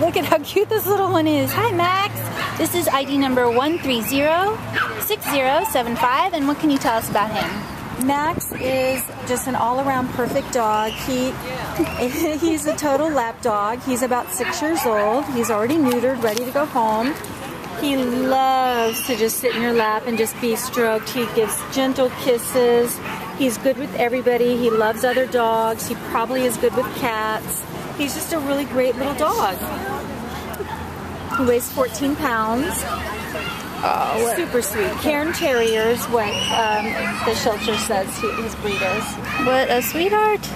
Look at how cute this little one is. Hi, Max. This is ID number 1306075, and what can you tell us about him? Max is just an all-around perfect dog. He he's a total lap dog. He's about six years old. He's already neutered, ready to go home. He loves to just sit in your lap and just be stroked. He gives gentle kisses. He's good with everybody. He loves other dogs. He probably is good with cats. He's just a really great little dog. He weighs 14 pounds. Oh, Super sweet. Cairn Terrier is what um, the shelter says he, his breed is. what a sweetheart.